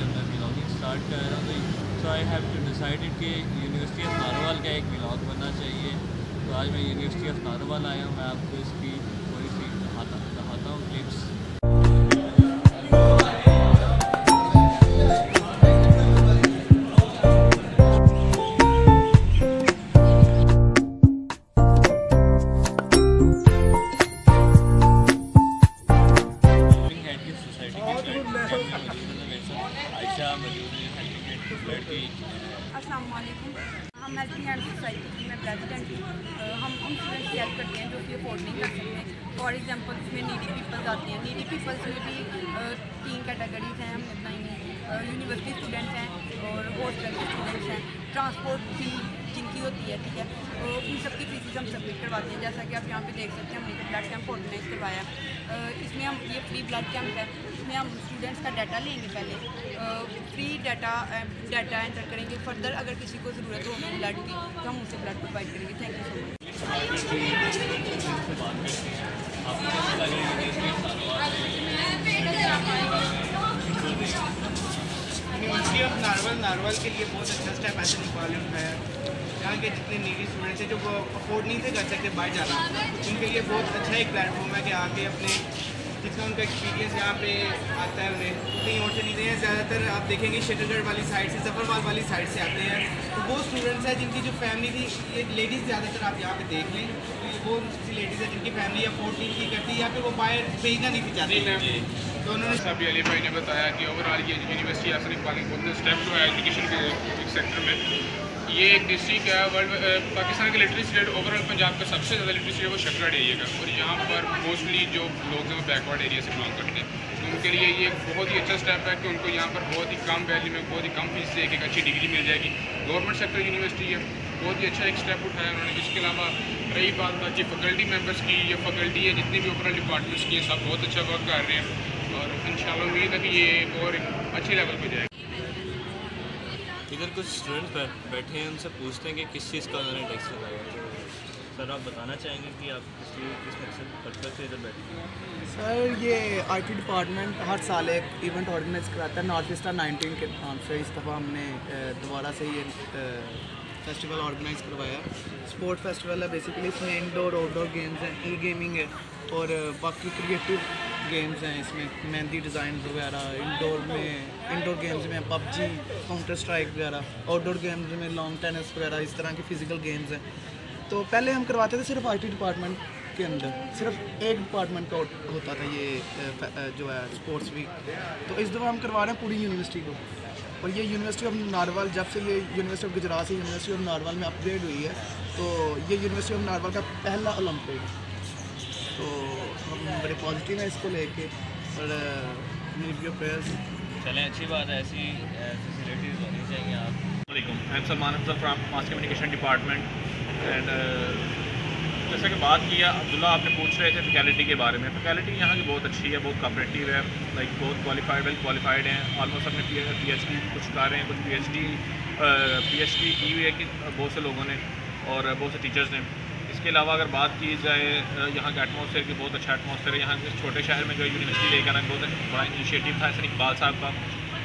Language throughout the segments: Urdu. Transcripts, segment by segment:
جب میں بلاگنگ اسٹارٹ کر رہا ہوں تو so I have to decided کہ یونیورسٹی آف ناروال کا ایک بلاگ بننا چاہیے۔ تو آج میں یونیورسٹی آف ناروال آیا ہوں، میں آپ کو اس کی تھوڑی سی دکھاتا دکھاتا ہوں کلپس السلام علیکم۔ ہم ہیلتھ اینڈ سوسائٹی کی میں پریزیڈنٹ ہوں۔ ہم ان اسٹوڈنٹ کی ہیلپ کرتے ہیں جو کہ افورڈ نہیں کر سکتے۔ فار ایگزامپل اس میں نیڈی پیپلز آتے ہیں۔ نیڈی پیپلز میں بھی تین کیٹیگریز ہیں۔ ہم اتنا ہی یونیورسٹی اسٹوڈنٹس ہیں اور ہاسٹل کے اسٹوڈنٹس ہیں۔ ٹرانسپورٹ فی کی ہوتی ہے ٹھیک ہے ان سب کی فیسز ہم سبمٹ کرواتے ہیں جیسا کہ آپ یہاں پہ دیکھ سکتے ہیں ہم نے بلڈ کیمپ آرگنائز کروایا اس میں ہم یہ فری بلڈ کیمپ ہے اس میں ہم اسٹوڈنٹس کا ڈیٹا لیں گے پہلے فری ڈیٹا ڈیٹا انٹر کریں گے فردر اگر کسی کو ضرورت ہو ہمیں بلڈ کی تو ہم اسے بلڈ پرووائڈ کریں گے thank you so university of Narowal Narowal کے لیے بہت اچھا اسٹیپ ایسے نکالے ہے یہاں کے جتنے نیڈی اسٹوڈنٹس ہیں جو وہ افورڈ نہیں تھے کر سکتے باہر جانا۔ ان کے لیے بہت اچھا ایک پلیٹ فارم ہے کہ آ کے اپنے جتنا ان کا ایکسپیرینس یہاں پہ آتا ہے انہیں۔ کہیں اور سے نہیں ہیں زیادہ تر آپ دیکھیں گے شٹر گڑھ والی سائڈ سے ظفر وال والی سائڈ سے آتے ہیں۔ تو وہ اسٹوڈنٹس ہیں جن کی جو فیملی تھی یہ لیڈیز زیادہ تر آپ یہاں پہ دیکھ لیں۔ وہ سی لیڈیز ہیں جن کی فیملی افورڈ نہیں کی کرتی یا پھر وہ باہر بھیجنا نہیں چاہتے تو انہوں نے علی بھائی نے بتایا کہ اوور آل یہ یونیورسٹی آسر اقبال بہت اسٹیپ جو ہے ایجوکیشن کے ایک سیکٹر میں۔ یہ ایک ڈسٹرکٹ ہے ورلڈ پاکستان کے literacy rate overall Punjab کا سب سے زیادہ لٹریسی ریٹ وہ شکرڈ ایریا کا، اور یہاں پر موسٹلی جو لوگ ہیں وہ بیکورڈ ایریا سے بلانگ کرتے ہیں۔ تو ان کے لیے یہ ایک بہت ہی اچھا اسٹیپ ہے کہ ان کو یہاں پر بہت ہی کم ویلیو میں، بہت ہی کم فیس سے ایک ایک اچھی ڈگری مل جائے گی۔ گورنمنٹ سیکٹر یونیورسٹی ہے، بہت ہی اچھا ایک اسٹیپ اٹھایا انہوں نے۔ اس کے علاوہ رہی بات بات یہ فیکلٹی ممبرس کی یا فیکلٹی ہے جتنے بھی اوپر ڈپارٹمنٹس کی ہیں، سب بہت اچھا ورک کر رہے ہیں۔ اور ان شاء اللہ امید ہے کہ یہ اور اچھے لیول پہ جائے گا۔ ادھر کچھ اسٹوڈنٹس بیٹھے ہیں، ان سے پوچھتے ہیں کہ کس چیز کا انہوں نے ٹیکس لگایا تو سر آپ بتانا چاہیں گے کہ آپ کس لیے کس مقصد پرپز سے ادھر بیٹھے ہیں؟ سر یہ آئی ٹی ڈپارٹمنٹ ہر سال ایک ایونٹ آرگنائز کراتا ہے نارتھ ایسٹر نائنٹین کے نام سے۔ اس دفعہ ہم نے دوبارہ سے یہ فیسٹیول آرگنائز کروایا۔ اسپورٹ فیسٹیول ہے بیسیکلی اس میں انڈور آؤٹ ڈور گیمز ہیں ای گیمنگ ہے۔ اور باقی کریٹیو گیمز ہیں اس میں، مہندی ڈیزائنز وغیرہ انڈور میں انڈور گیمز میں پب جی کاؤنٹر اسٹرائک وغیرہ آؤٹ ڈور گیمز میں لانگ ٹینس وغیرہ، اس طرح کی فزیکل گیمز ہیں۔ تو پہلے ہم کرواتے تھے صرف آئی ٹی ڈپارٹمنٹ کے اندر، صرف ایک ڈپارٹمنٹ کا ہوتا تھا یہ جو ہے اسپورٹس ویک تو اس دفعہ ہم کروا رہے ہیں پوری یونیورسٹی کو۔ اور یہ یونیورسٹی آف ناروال جب سے یہ یونیورسٹی آف گجرات سے یونیورسٹی آف ناروال میں اپ گریڈ ہوئی ہے، تو یہ یونیورسٹی آف ناروال کا پہلا اولمپک تو ہم بڑے پازیٹیو ہیں اس کو لے کے اور چلیں اچھی بات ہے ایسی فیسلٹیز ہونی چاہیے آپ۔ علیکم I'm Salman Afzal from mass communication department and جیسا کہ بات کیا عبداللہ آپ نے پوچھ رہے تھے فیکلٹی کے بارے میں۔ فیکلٹی یہاں کی بہت اچھی ہے بہت کوپریٹیو ہے لائک بہت کوالیفائڈ ویل کوالیفائڈ ہیں۔ آلموسٹ اپنے پی ایچ ڈی کچھ کر رہے ہیں کچھ P H D P H D کی ہوئی ہے کہ بہت سے لوگوں نے اور بہت سے ٹیچرز نے۔ اس کے علاوہ اگر بات کی جائے یہاں کے ایٹماسفیئر کی بہت اچھا ایٹماسفیئر ہے۔ یہاں کے چھوٹے شہر میں جو یونیورسٹی لے کر آنا بہت بڑا انیشیٹو تھا حسن اقبال صاحب کا۔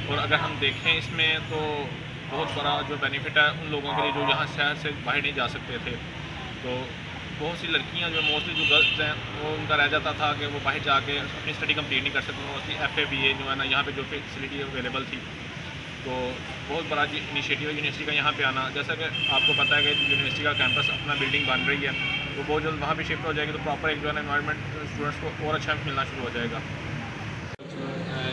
اور اگر ہم دیکھیں اس میں، تو بہت بڑا جو بینیفٹ ہے، ان لوگوں کے لیے جو یہاں شہر سے باہر نہیں جا سکتے تھے۔ تو بہت سی لڑکیاں جو موسٹلی جو گرلس ہیں، وہ ان کا رہ جاتا تھا کہ وہ باہر جا کے اپنی اسٹڈی کمپلیٹ نہیں کر سکتے۔ Mostly F A B A جو ہے نا، یہاں پہ جو فیسلٹی اویلیبل تھی۔ تو بہت بڑا انیشیٹو ہے یونیورسٹی کا یہاں پہ آنا۔ جیسا کہ آپ کو پتہ ہے کہ یونیورسٹی کا کیمپس اپنا بلڈنگ بن رہی ہے تو بہت جلد وہاں بھی شفٹ ہو جائے گی تو پراپر ایک جو ہے نا انوائرمنٹ اسٹوڈنٹس کو اور اچھا ملنا شروع ہو جائے گا۔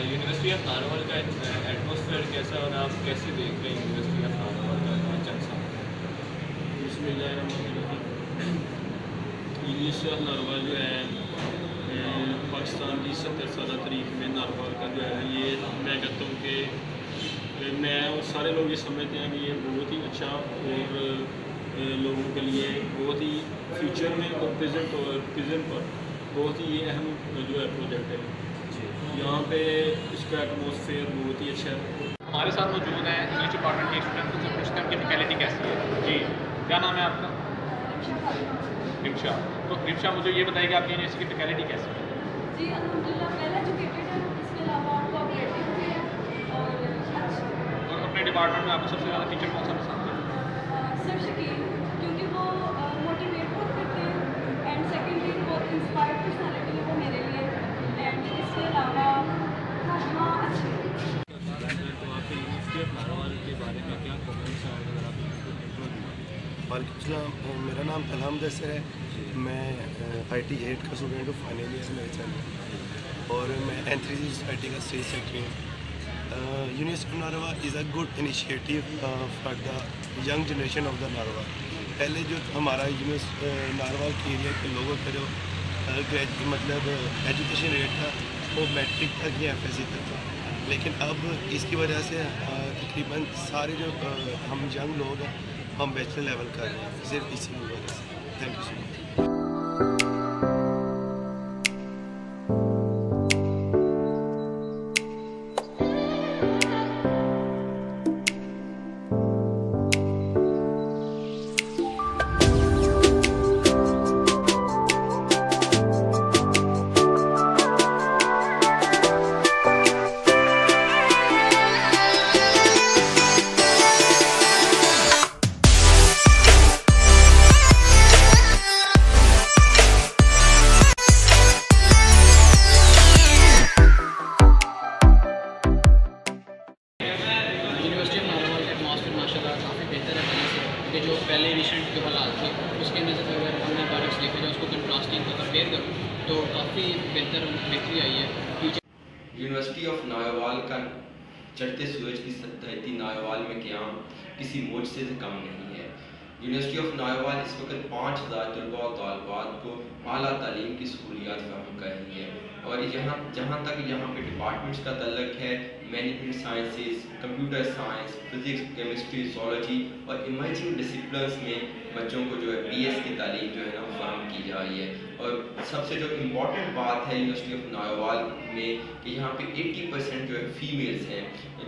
یونیورسٹی آف ناروال کا ایٹماسفیئر کیسا اور آپ کیسے دیکھ رہے ہیں یونیورسٹی آف ناروال کا چند سال؟ بسم اللہ الرحمن الرحیم۔ یونیورسٹی آف ناروال جو ہے پاکستان کی ستر سالہ تاریخ میں ناروال کا جو ہے یہ میں کہتا ہوں کہ میں اور سارے لوگ یہ سمجھتے ہیں کہ یہ بہت ہی اچھا اور لوگوں کے لیے بہت ہی فیوچر میں اور پریزنٹ اور پریزنٹ پر بہت ہی یہ اہم جو ہے پروجیکٹ ہے یہاں پہ اس کا ایٹماسفیئر بہت ہی اچھا ہے ہمارے ساتھ موجود ہیں انگلش ڈپارٹمنٹ کے اسٹوڈنٹ سے پوچھتے ہیں ان کی فیکلٹی کیسی ہے؟ جی۔ کیا نام ہے آپ کا؟ رکشا تو رکشا مجھے یہ بتائیے کہ آپ کی یونیورسٹی کی فیکلٹی کیسی ہے؟ جی الحمد للہ ویل ایجوکیٹڈ ہے اس کے ڈپارٹمنٹ میں آپ کو سب سے زیادہ ٹیچر کون سا پسند ہے؟ سر شکیل کیونکہ وہ موٹیویٹ بہت کرتے ہیں اینڈ سیکنڈلی بہت انسپائرڈ پرسنالٹی ہے وہ میرے لیے اینڈ اس کے علاوہ ہاں اچھے ہیں تو آپ کے یونیورسٹی آف ناروال کے بارے میں کیا کامنٹس ہیں اگر آپ انٹرو دیں وعلیکم السلام میرا نام الحم دسر ہے۔ میں آئی ٹی ایٹ کا اسٹوڈنٹ ہوں فائنل ایئر میرے چل اور میں این تھری سی سوسائٹی کا اسٹیج سیکٹری ہوں۔ University Narowal is a good initiative for the young generation of the Narowal پہلے جو ہمارا یونیورس ناروال کے ایریا کے لوگوں کا جو گریج مطلب ایجوکیشن ریٹ تھا وہ میٹرک تک یا ایف ایس سی تک تھا لیکن اب اس کی وجہ سے تقریباً سارے جو ہم ینگ لوگ ہیں ہم بیچلر لیول کر رہے ہیں صرف اسی وجہ سے thank you so much university of Narowal کا چڑھتے سورج کی ستحتی نایوال میں قیام کسی موجزے سے کم نہیں ہے۔ یونیورسٹی آف نایوال اس وقت پانچ ہزار طلباء و طالبات کو اعلیٰ تعلیم کی سہولیات فراہم کر رہی ہے اور یہاں، جہاں تک یہاں پہ ڈپارٹمنٹس کا تعلق ہے management sciences computer science physics chemistry zoology اور ایمرجنگ ڈسپلنس میں بچوں کو جو ہے بی ایس کی تعلیم جو ہے نا فراہم کی جا رہی ہے۔ اور سب سے جو امپورٹنٹ بات ہے یونیورسٹی آف نایوال میں کہ یہاں پہ ایٹی پرسینٹ جو ہے فیمیلز ہیں،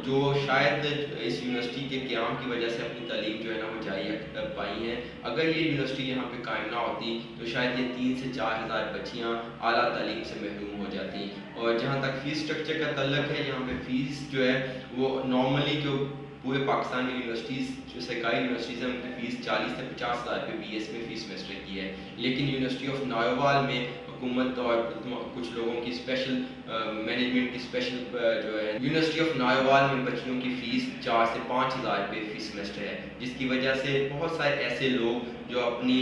جو شاید اس یونیورسٹی کے قیام کی وجہ سے اپنی تعلیم جو ہے نا وہ جاری پائی ہیں۔ اگر یہ یونیورسٹی یہاں پہ قائم نہ ہوتی تو شاید یہ تین سے چار ہزار بچیاں اعلیٰ تعلیم سے محروم ہو جاتی۔ اور جہاں تک فیس اسٹرکچر کا تعلق ہے، یہاں پہ فیس جو ہے وہ نارملی جو پورے پاکستان میں یونیورسٹیز جو سرکاری یونیورسٹیز ہیں، ان کی فیس چالیس سے پچاس ہزار روپئے بی ایس میں فیس سیمسٹر کی ہے۔ لیکن یونیورسٹی آف نایوال میں حکومت اور کچھ لوگوں کی اسپیشل مینجمنٹ uh, کی اسپیشل uh, جو ہے یونیورسٹی آف نایوال میں بچیوں کی فیس چار سے پانچ ہزار روپے فیس سیمسٹر ہے، جس کی وجہ سے بہت سارے ایسے لوگ جو اپنی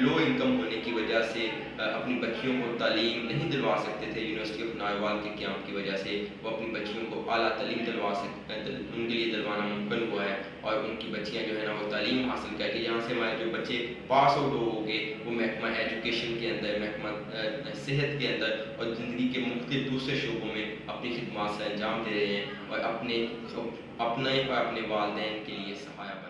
لو انکم ہونے کی وجہ سے uh, اپنی بچیوں کو تعلیم نہیں دلوا سکتے تھے یونیورسٹی آف نایوال کے قیام کی وجہ سے، وہ اپنی بچیوں کو اعلیٰ تعلیم دلوا سکتے ان کے لیے دلوانا ممکن ہوا ہے۔ اور ان کی بچیاں جو ہے نا وہ تعلیم حاصل کر کے یہاں سے ہمارے جو بچے پاس آؤٹ ہو گئے، وہ محکمہ ایجوکیشن کے اندر، محکمہ صحت کے اندر اور زندگی کے مختلف دوسرے شعبوں میں اپنی خدمات سے انجام دے رہے ہیں اور اپنے اپنے اور اپنے والدین کے لیے سہایا بن